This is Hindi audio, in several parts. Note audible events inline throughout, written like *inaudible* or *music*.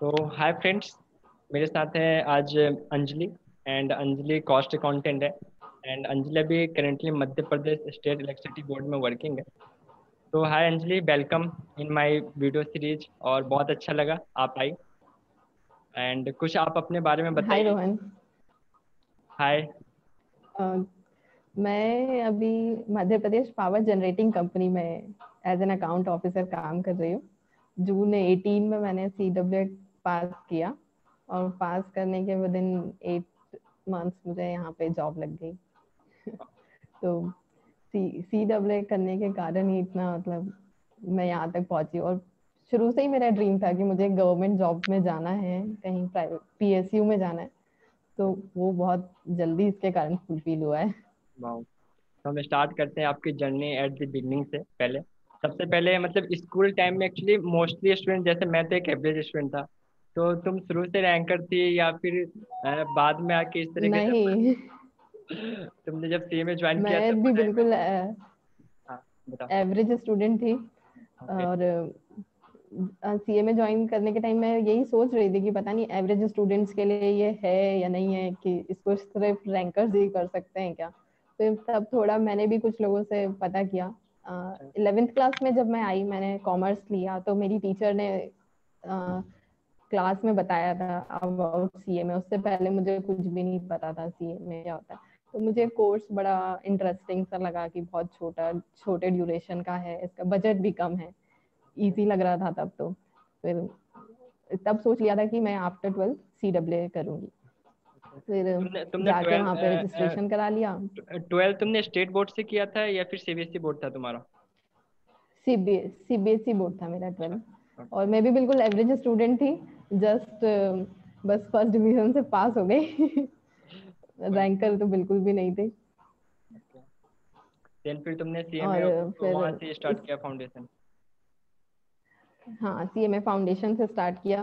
तो हाय फ्रेंड्स मेरे साथ है आज Anjali and Anjali cost accountant है एंड अंजलि अभी currently Madhya Pradesh state electricity board में वर्किंग है। तो hi Anjali welcome in my video series और बहुत अच्छा लगा आप आई एंड कुछ आप अपने बारे में बताइए। हाय रोहन हाय मैं अभी Madhya Pradesh power generating company में एज एन अकाउंट ऑफिसर काम कर रही हूँ। जून 18 में मैंने सी डब्ल्यू पास किया और पास करने के विद इन एट मंथ्स मुझे यहाँ पे जॉब लग गई। *laughs* तो सी सी डब्ल्यू करने के कारण ही इतना मतलब मैं यहाँ तक पहुँची और शुरू से ही मेरा ड्रीम था कि मुझे गवर्नमेंट जॉब में जाना है, कहीं प्राइवेट पीएसयू में जाना है। तो वो बहुत जल्दी इसके कारण फुलफिल हुआ है। तो हम स्टार्ट करते हैं आपकी जर्नी एट द बिगनिंग से पहले। सबसे पहले मतलब स्कूल टाइम में एक्चुअली मोस्टली स्टूडेंट जैसे मैं तो एक एवरेज स्टूडेंट था। तो तुम शुरू से रैंकर थी या फिर बाद में आके इस तरह नहीं। *laughs* तुमने जब सी में ज्वाइन किया मैं भी बिल्कुल एवरेज हाँ, स्टूडेंट थी। और सी में ज्वाइन करने के टाइम मैं यही सोच रही थी कि पता नहीं एवरेज स्टूडेंट्स के लिए ये है या नहीं है कि इसको सिर्फ़ रैंकर्स ही कर सकते हैं क्या? फिर तब थोड़ा मैंने भी कुछ लोगों से पता किया। इलेवेंथ क्लास में जब मैं आई मैंने कॉमर्स लिया तो मेरी टीचर ने क्लास में बताया था अबाउट सी में उससे पहले मुझे कुछ भी नहीं पता था सी में क्या होता है। तो मुझे कोर्स बड़ा इंटरेस्टिंग सा लगा कि बहुत छोटा छोटे ड्यूरेशन का है इसका बजट भी कम है। इजी लग रहा था तब तो। फिर तब सोच लिया था कि मैं आफ्टर ट्वेल्थ सी डब्ल्यू करूँगी। फिर तुमने, तुमने जाके वहाँ पे रजिस्ट्रेशन करा लिया। ट्वेल्थ तुमने स्टेट बोर्ड से किया था या फिर सीबीएसई बोर्ड था तुम्हारा? सीबीएसई बोर्ड था मेरा ट्वेल्थ और मैं भी बिल्कुल एवरेज स्टूडेंट थी। जस्ट बस फ़र्स्ट डिवीज़न से पास हो गई *laughs* रैंकर तो बिल्कुल भी नहीं थे। देन फिर तुमने सीएमए फिर वहाँ से स्टार्ट किया फाउंडेशन हाँ सीएमए फाउंडेशन से स्टार्ट किया।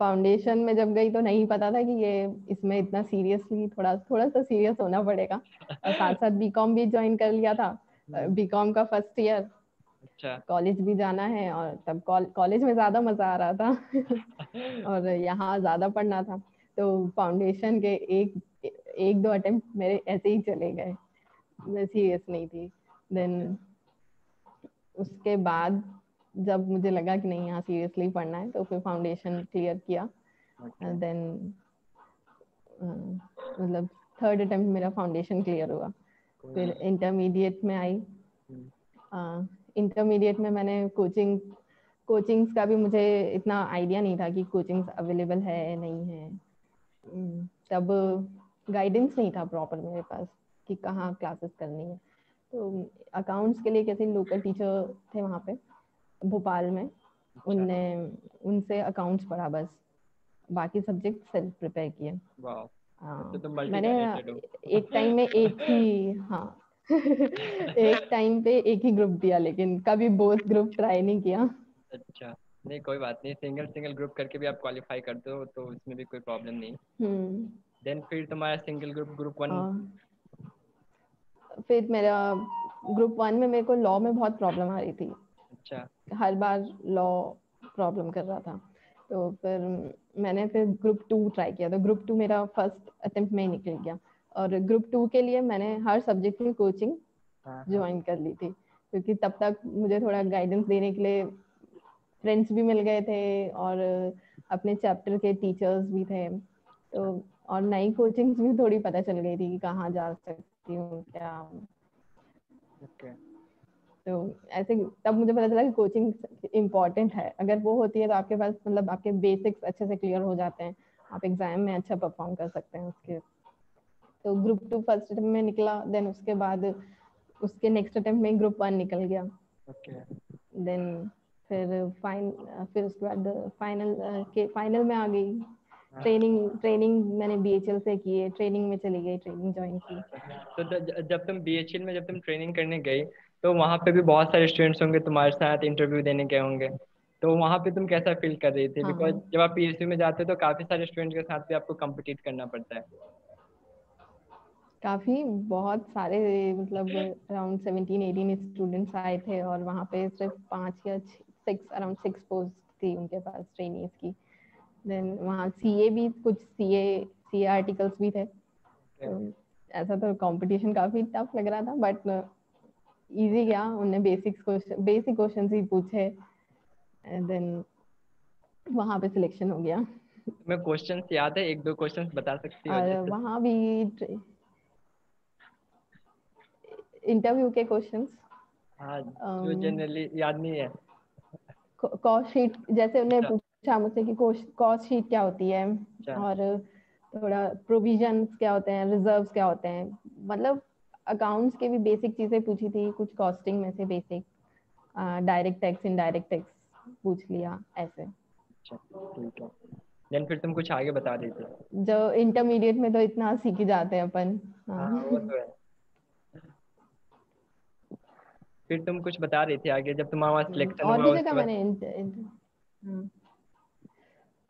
फाउंडेशन में जब गई तो नहीं पता था कि ये इसमें इतना सीरियसली थोड़ा थोड़ा सा सीरियस होना पड़ेगा। और साथ साथ बीकॉम भी ज्वाइन कर लिया था। *laughs* बीकॉम का फ़र्स्ट ईयर अच्छा। कॉलेज भी जाना है और तब कॉलेज में ज़्यादा मज़ा आ रहा था *laughs* और यहाँ ज़्यादा पढ़ना था। तो फाउंडेशन के एक एक दो अटेम्प्ट मेरे ऐसे ही चले गए। मैं सीरियस नहीं थी। देन उसके बाद जब मुझे लगा कि नहीं यहाँ सीरियसली पढ़ना है तो फिर फाउंडेशन क्लियर किया। देन मतलब थर्ड अटेम्प्ट मेरा फाउंडेशन क्लियर हुआ। फिर इंटरमीडिएट में आई। इंटरमीडिएट में मैंने कोचिंग कोचिंग्स का भी मुझे इतना आइडिया नहीं था कि कोचिंग्स अवेलेबल है नहीं है। तब गाइडेंस नहीं था प्रॉपर मेरे पास कि कहाँ क्लासेस करनी है। तो अकाउंट्स के लिए कैसे लोकल टीचर थे वहाँ पे भोपाल में। अच्छा। उनने उनसे अकाउंट्स पढ़ा बस। बाकी सब्जेक्ट सेल्फ प्रिपेयर किए। हाँ। तो मैंने एक टाइम में एक ही हाँ। एक टाइम पे एक ही ग्रुप दिया लेकिन कभी बोथ ग्रुप ट्राई नहीं किया। अच्छा। नहीं कोई बात नहीं। सिंगल सिंगल ग्रुप करके भी आप क्वालिफाई करते हो तो उसमें भी कोई प्रॉब्लम नहीं। देन हम्म। फिर तुम्हारा सिंगल ग्रुप ग्रुप वन फिर मेरा ग्रुप वन में मेरे को लॉ में बहुत प्रॉब्लम आ रही थी। अच्छा। हर बार लॉ प्रॉब्लम कर रहा था। तो फिर मैंने फिर ग्रुप टू ट्राई किया। तो ग्रुप टू मेरा फ़र्स्ट अटेम्प्ट में ही निकल गया। और ग्रुप टू के लिए मैंने हर सब्जेक्ट की कोचिंग ज्वाइन कर ली थी क्योंकि तब तक मुझे थोड़ा गाइडेंस देने के लिए फ्रेंड्स भी मिल गए थे और अपने चैप्टर के टीचर्स भी थे। तो और नई कोचिंग्स भी थोड़ी पता चल गई थी कि कहाँ जा सकती हूँ क्या। Okay. तो ऐसे तब मुझे पता चला कि कोचिंग इम्पोर्टेंट है। अगर वो होती है तो आपके पास मतलब आपके बेसिक्स अच्छे से क्लियर हो जाते हैं। आप एग्ज़ाम में अच्छा परफॉर्म कर सकते हैं उसके। तो ग्रुप टू फ़र्स्ट अटेम्प्ट में निकला देन उसके बाद उसके नेक्स्ट अटेम्प्ट में ग्रुप वन निकल गया। देन फिर फाइन फिर उसके बाद फाइनल के फाइनल में आ गई। ट्रेनिंग ट्रेनिंग मैंने बीएचएल से की है ट्रेनिंग में चली गई ट्रेनिंग ज्वाइन की। तो जब तुम बीएचएल में जब तुम ट्रेनिंग करने गई तो वहाँ पे भी बहुत सारे स्टूडेंट्स होंगे तुम्हारे साथ इंटरव्यू देने गए होंगे। तो वहाँ पे तुम कैसा फील कर रही थी? बिकॉज़ हाँ। जब आप पीएचडी में जाते हो तो काफ़ी सारे स्टूडेंट के साथ भी आपको कम्पिटिट करना पड़ता है। काफ़ी बहुत सारे मतलब अराउंड सेवनटीन एटीन स्टूडेंट्स आए थे और वहाँ पे सिर्फ़ पाँच या सिक्स अराउंड सिक्स पोस्ट थी उनके पास ट्रेनिंग की। देन वहाँ सीए भी कुछ सीए सीए आर्टिकल्स भी थे। तो ऐसा तो कंपटीशन काफ़ी टफ लग रहा था बट इजी गया। उन्होंने बेसिक्स क्वेश्चन बेसिक क्वेश्चंस ही पूछे। एंड देन वहाँ पे सिलेक्शन हो गया। मैं क्वेश्चंस याद है? एक दो क्वेश्चंस बता सकती हूँ वहाँ भी इंटरव्यू के क्वेश्चंस हाँ जो जनरली um, याद नहीं है। कॉस्ट शीट जैसे उन्हें अच्छा। पूछा मुझसे कि कॉस्ट शीट क्या होती है? अच्छा। और थोड़ा प्रोविज़न क्या होते हैं रिजर्व्स क्या होते हैं? मतलब अकाउंट्स के भी बेसिक चीज़ें पूछी थी कुछ कॉस्टिंग में से basic direct tax indirect tax पूछ लिया ऐसे। अच्छा देन फिर तुम कुछ आगे बता थी जो इंटरमीडिएट में तो इतना सीख ही जाते हैं अपन। हाँ, वो तो है। फिर तुम कुछ बता रही थी आगे जब तुम्हारा वहाँ सिलेक्शन और भी जगह मैंने हाँ।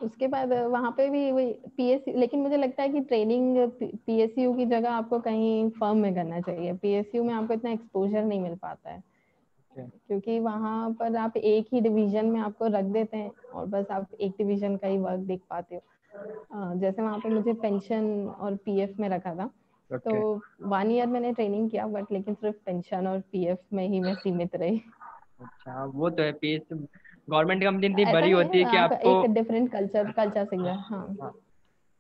उसके बाद वहाँ पे भी वही पीएससी लेकिन मुझे लगता है कि ट्रेनिंग पीएसयू की जगह आपको कहीं फर्म में करना चाहिए। पीएसयू में आपको इतना एक्सपोजर नहीं मिल पाता है। क्योंकि वहाँ पर आप एक ही डिवीज़न में आपको रख देते हैं और बस आप एक डिवीज़न का ही वर्क देख पाते हो। जैसे वहाँ पे मुझे पेंशन और पीएफ में रखा था। Okay. तो वन ईयर मैंने ट्रेनिंग किया बट लेकिन सिर्फ़ पेंशन और पीएफ में ही मैं सीमित रही। अच्छा वो तो है पीएफ गवर्नमेंट कंपनी इतनी बड़ी होती है कि आपको एक डिफरेंट कल्चर कल्चर से हाँ।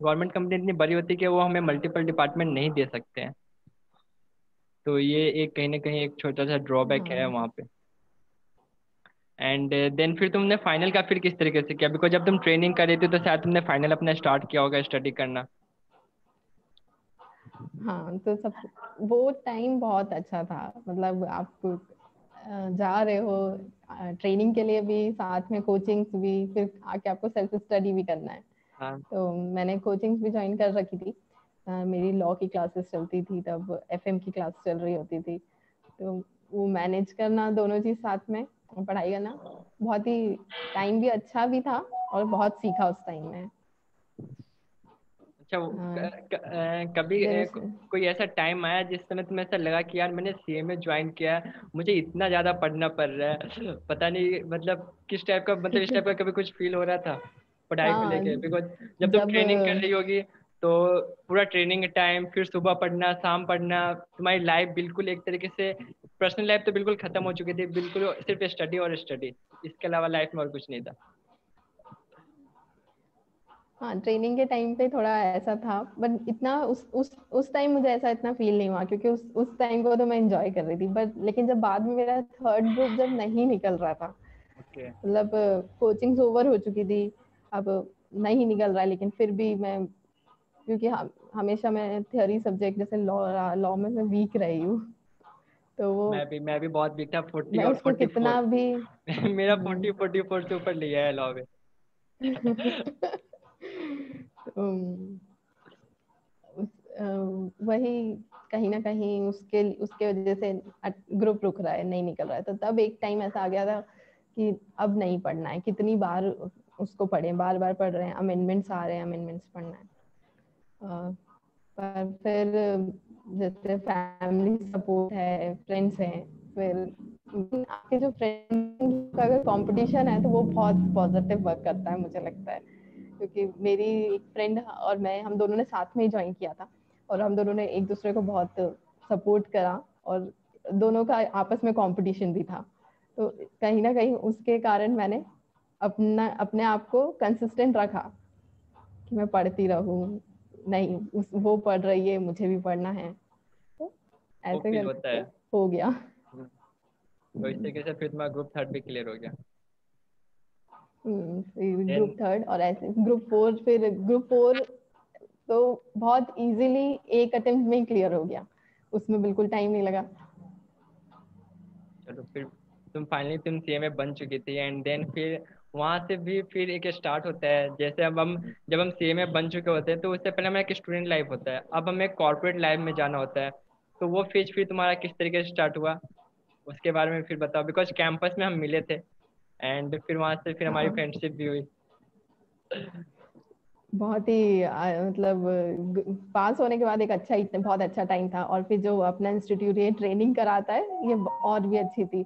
गवर्नमेंट कंपनी इतनी बड़ी होती है कि वो हमें मल्टीपल डिपार्टमेंट नहीं दे सकते हैं। तो ये एक कहीं ना कहीं एक छोटा सा ड्रॉबैक है हाँ। वहाँ पे। एंड देन uh, फिर तुमने फाइनल का फिर किस तरीके से किया? बिकॉज़ जब तुम ट्रेनिंग कर रही थी तो शायद तुमने फाइनल अपना स्टार्ट किया होगा स्टडी करना। हाँ तो सब वो टाइम बहुत अच्छा था। मतलब आप जा रहे हो ट्रेनिंग के लिए भी साथ में कोचिंग्स भी फिर आके आपको सेल्फ स्टडी भी करना है। हाँ. तो मैंने कोचिंग्स भी ज्वाइन कर रखी थी। मेरी लॉ की क्लासेस चलती थी तब एफएम की क्लास चल रही होती थी। तो वो मैनेज करना दोनों चीज़ साथ में पढ़ाई करना बहुत ही टाइम भी अच्छा भी था और बहुत सीखा उस टाइम में। अच्छा हाँ। कभी कोई ऐसा टाइम आया जिस समय तुम्हें ऐसा लगा कि यार मैंने सी में ज्वाइन किया मुझे इतना ज़्यादा पढ़ना पड़ रहा है? पता नहीं मतलब किस टाइप का मतलब इस टाइप का कभी कुछ फील हो रहा था पढ़ाई को हाँ, लेके? बिकॉज़ जब तुम ट्रेनिंग कर रही होगी तो पूरा ट्रेनिंग टाइम फिर सुबह पढ़ना शाम पढ़ना तुम्हारी लाइफ बिल्कुल एक तरीके से पर्सनल लाइफ तो बिल्कुल खत्म हो चुकी थी बिल्कुल सिर्फ़ स्टडी और स्टडी इसके अलावा लाइफ में और कुछ नहीं था। हाँ ट्रेनिंग के टाइम पे थोड़ा ऐसा था बट इतना उस उस उस टाइम मुझे ऐसा इतना फील नहीं हुआ क्योंकि उस उस टाइम को तो मैं एंजॉय कर रही थी बट लेकिन जब बाद में मेरा थर्ड ग्रुप जब नहीं निकल रहा था मतलब कोचिंग ओवर हो चुकी थी अब नहीं निकल रहा है लेकिन फिर भी मैं क्योंकि हम हमेशा मैं थियोरी सब्जेक्ट जैसे लॉ लॉ में मैं वीक रही हूँ तो वो मैं भी मैं भी बहुत वीक था 40 और 44 कितना भी *laughs* मेरा 40 44 से ऊपर लिया है लॉ में। *laughs* वही कहीं ना कहीं उसके उसके वजह से ग्रुप रुक रहा है, नहीं निकल रहा है। तो तब एक टाइम ऐसा आ गया था कि अब नहीं पढ़ना है। कितनी बार उसको पढ़े बार बार पढ़ रहे हैं अमेंडमेंट्स आ रहे हैं अमेंडमेंट्स पढ़ना है। पर फिर जैसे फैमिली सपोर्ट है फ्रेंड्स हैं, फिर आपके जो फ्रेंड्स का अगर कंपटीशन है तो वो बहुत पॉजिटिव वर्क करता है, मुझे लगता है। क्योंकि मेरी एक फ्रेंड और मैं हम दोनों ने साथ में ही ज्वाइन किया था और हम दोनों ने एक दूसरे को बहुत सपोर्ट करा और दोनों का आपस में कंपटीशन भी था। तो कहीं ना कहीं उसके कारण मैंने अपना अपने आप को कंसिस्टेंट रखा कि मैं पढ़ती रहूँ। नहीं उस वो पढ़ रही है मुझे भी पढ़ना है। तो ऐसे करके हो। गया। हम्म। तो इस तरीके से फिर तुम्हारा ग्रुप थर्ड भी क्लियर हो गया। ग्रुप हम्म, थर्ड और ऐसे ग्रुप फोर फिर ग्रुप फोर तो बहुत इजीली एक अटेम्प्ट में क्लियर हो गया। उसमें बिल्कुल टाइम नहीं लगा। चलो फिर तुम फाइनली तुम सीएमए बन चुकी थी एंड देन फिर वहाँ से भी फिर एक स्टार्ट होता है। जैसे अब हम जब हम सी में बन चुके होते हैं तो उससे पहले हमें एक स्टूडेंट लाइफ होता है। अब हमें कॉर्पोरेट लाइफ में जाना होता है। तो वो फ़ेज़ फिर तुम्हारा किस तरीके से स्टार्ट हुआ? उसके बारे में फिर बताओ। बिकॉज़ कैंपस में हम मिले थे। एंड फिर वहाँ से फिर हमारी फ्रेंडशिप हाँ। भी हुई। बहुत ही मतलब पास होने के बाद एक अच्छा बहुत अच्छा टाइम था। और फिर जो अपना इंस्टीट्यूट ये ट्रेनिंग कराता है ये और भी अच्छी थी।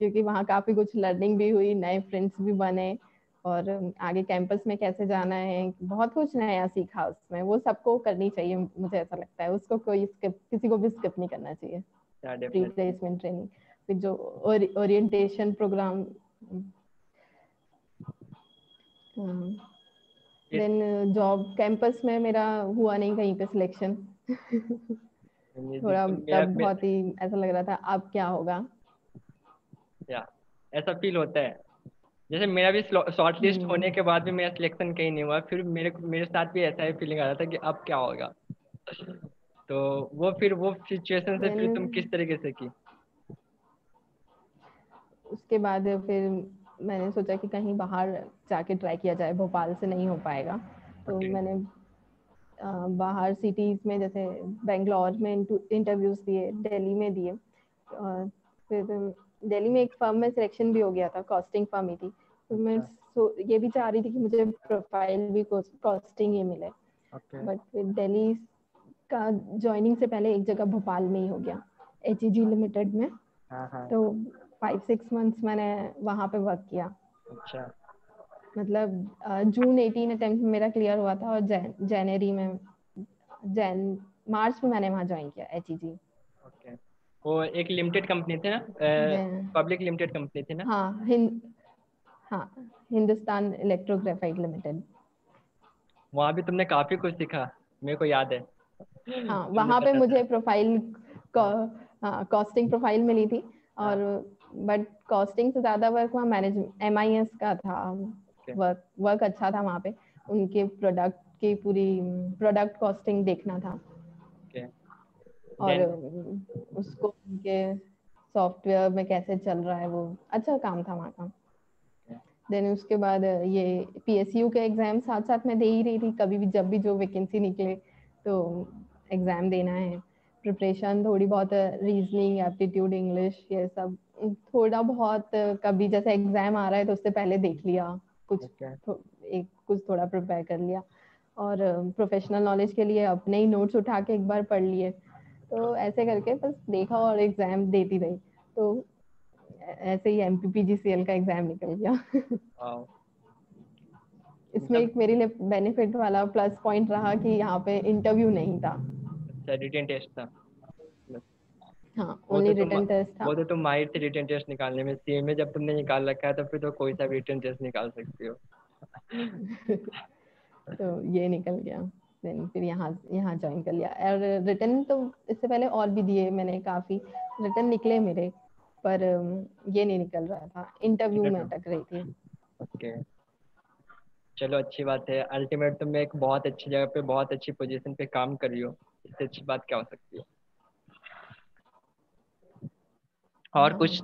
क्योंकि वहाँ काफ़ी कुछ लर्निंग भी हुई नए फ्रेंड्स भी बने। और आगे कैंपस में कैसे जाना है बहुत कुछ नया सीखा उसमें। वो सबको करनी चाहिए मुझे ऐसा लगता है। उसको कोई स्किप किसी को भी स्किप नहीं करना चाहिए। प्री प्लेसमेंट ट्रेनिंग फिर जो orientation program then job campus में मेरा हुआ नहीं कहीं पे सिलेक्शन थोड़ा तब बहुत ही ऐसा लग रहा था अब क्या होगा? या ऐसा फील होता है। जैसे मेरा भी शॉर्ट लिस्ट हम्म। होने के बाद भी मेरा सिलेक्शन कहीं नहीं हुआ फिर मेरे मेरे साथ भी ऐसा ही फीलिंग आ रहा था कि अब क्या होगा। तो वो फिर वो सिचुएशन से फिर तुम किस तरीके से की? उसके बाद फिर मैंने सोचा कि कहीं बाहर जाके ट्राई किया जाए भोपाल से नहीं हो पाएगा तो okay. मैंने आ, बाहर सिटीज़ में जैसे बेंगलोर में इंटरव्यूज़ दिए दिल्ली में दिए फिर दिल्ली में एक फर्म में सिलेक्शन भी हो गया था कॉस्टिंग फर्म ही थी तो मैं अच्छा। सो ये भी चाह रही थी कि मुझे प्रोफ़ाइल भी कॉस्टिंग ही मिले बट फिर दिल्ली का ज्वाइनिंग से पहले एक जगह भोपाल में ही हो गया एच लिमिटेड में हाँ, हाँ। तो फाइव सिक्स मंथ्स मैंने वहाँ पे वर्क किया। अच्छा। मतलब जून एटीन अटेम्प्ट मेरा क्लियर हुआ था और जनवरी में जैन मार्च में मैंने वहाँ ज्वाइन किया एच ई वो एक लिमिटेड कंपनी थी ना? पब्लिक लिमिटेड कंपनी थी ना? हाँ हिंद हाँ हिंदुस्तान इलेक्ट्रोग्राफाइट लिमिटेड वहाँ भी तुमने काफ़ी कुछ सीखा मेरे को याद है। हाँ वहाँ पे मुझे प्रोफ़ाइल कॉस्टिंग प्रोफ़ाइल मिली थी और बट कॉस्टिंग से ज़्यादा वर्क वहाँ मैनेज एम आई एस का था। वर्क वर्क अच्छा था वहाँ पे। उनके प्रोडक्ट की पूरी प्रोडक्ट कॉस्टिंग देखना था। Okay. और Then... उसको उनके सॉफ्टवेयर में कैसे चल रहा है वो अच्छा काम था वहाँ का। देन उसके बाद ये पीएसयू के एग्ज़ाम साथ साथ में दे ही रही थी। कभी भी जब भी जो वैकेंसी निकले तो एग्ज़ाम देना है। प्रिपरेशन थोड़ी बहुत रीजनिंग एप्टीट्यूड इंग्लिश ये सब थोड़ा बहुत कभी जैसे एग्ज़ाम आ रहा है तो उससे पहले देख लिया कुछ okay. एक कुछ थोड़ा प्रिपेयर कर लिया। और प्रोफेशनल नॉलेज के लिए अपने ही नोट्स उठा के एक बार पढ़ लिए। तो ऐसे करके बस देखा और एग्ज़ाम देती रही। तो ऐसे ही एम पी का एग्ज़ाम निकल गया। *laughs* इसमें एक मेरे लिए बेनिफिट वाला प्लस पॉइंट रहा कि यहाँ पे इंटरव्यू नहीं था। रिटन टेस्ट था। हाँ ओनली रिटन टेस्ट था। वो तो तुम माहिर थे रिटन टेस्ट निकालने में। सीए में जब तुमने निकाल रखा है तो फिर तो कोई सा भी रिटन टेस्ट निकाल सकती हो। *laughs* तो ये निकल गया। देन फिर यहाँ यहाँ ज्वाइन कर लिया। और रिटर्न तो इससे पहले और भी दिए मैंने काफ़ी। रिटर्न निकले मेरे पर ये नहीं निकल रहा था। इंटरव्यू में अटक रही थी। ओके चलो अच्छी बात है। अल्टीमेट तुम एक बहुत अच्छी जगह पे बहुत अच्छी पोजीशन पे काम कर रही हो। इससे अच्छी बात क्या हो सकती है? और हाँ। कुछ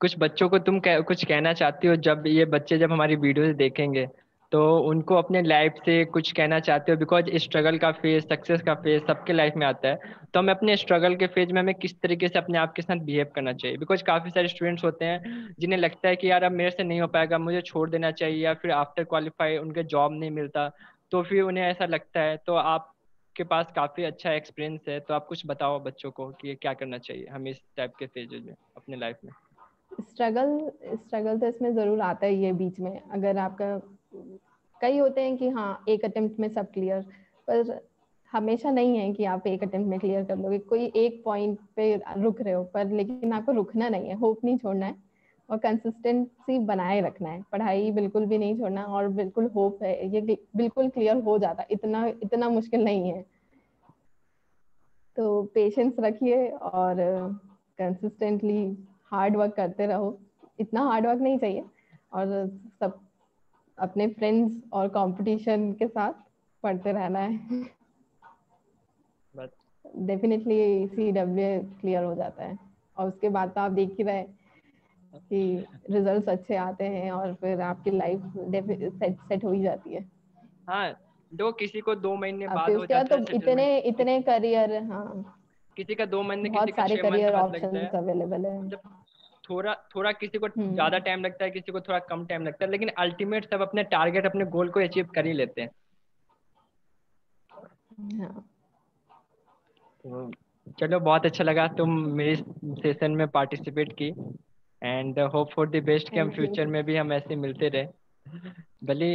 कुछ बच्चों को तुम कह, कुछ कहना चाहती हो जब ये बच्चे जब हमारी वीडियो देखेंगे तो उनको अपने लाइफ से कुछ कहना चाहते हो बिकॉज़ स्ट्रगल का फ़ेज़ सक्सेस का फ़ेज़ सबके लाइफ में आता है तो हमें अपने स्ट्रगल के फ़ेज़ में हमें किस तरीके से अपने आप के साथ बिहेव करना चाहिए बिकॉज़ काफ़ी सारे स्टूडेंट्स होते हैं जिन्हें लगता है कि यार अब मेरे से नहीं हो पाएगा मुझे छोड़ देना चाहिए या फिर आफ्टर क्वालिफाई उनके जॉब नहीं मिलता तो फिर उन्हें ऐसा लगता है तो आपके पास काफ़ी अच्छा एक्सपीरियंस है तो आप कुछ बताओ बच्चों को कि क्या करना चाहिए, हमें इस टाइप के फ़ेज़ में, अपने लाइफ में। स्ट्रगल स्ट्रगल तो इसमें ज़रूर आता है ये बीच में। अगर आपका, कई होते हैं कि हाँ एक अटेम्प्ट में सब क्लियर पर हमेशा नहीं है कि आप एक अटेम्प्ट में क्लियर कर लोगे। कोई एक पॉइंट पे रुक रहे हो, पर लेकिन आपको रुकना नहीं है होप नहीं छोड़ना है। और कंसिस्टेंसी बनाए रखना है। पढ़ाई बिल्कुल भी नहीं छोड़ना और बिल्कुल होप है ये बिल्कुल क्लियर हो जाता इतना इतना मुश्किल नहीं है। तो पेशेंस रखिए और कंसिस्टेंटली हार्ड वर्क करते रहो। इतना हार्ड वर्क नहीं चाहिए और सब अपने फ्रेंड्स और कंपटीशन के साथ पढ़ते रहना है। डेफिनेटली सी डब्ल्यू क्लियर हो जाता है। और उसके बाद तो आप देख ही रहे कि रिजल्ट्स अच्छे आते हैं और फिर आपकी लाइफ सेट सेट हो ही जाती है। हाँ दो किसी को दो महीने बाद हो जाता तो इतने इतने करियर हाँ। किसी का दो महीने बहुत सारे करियर ऑप्शंस अवेलेबल है। थोड़ा थोड़ा किसी को हम्म। ज़्यादा टाइम लगता है किसी को थोड़ा कम टाइम लगता है लेकिन अल्टीमेट सब अपने टारगेट अपने गोल को अचीव कर ही लेते हैं। हाँ। तो चलो बहुत अच्छा लगा तुम मेरे सेशन में पार्टिसिपेट की। And hope for the best कि हम फ्यूचर में भी हम ऐसे मिलते रहे। भले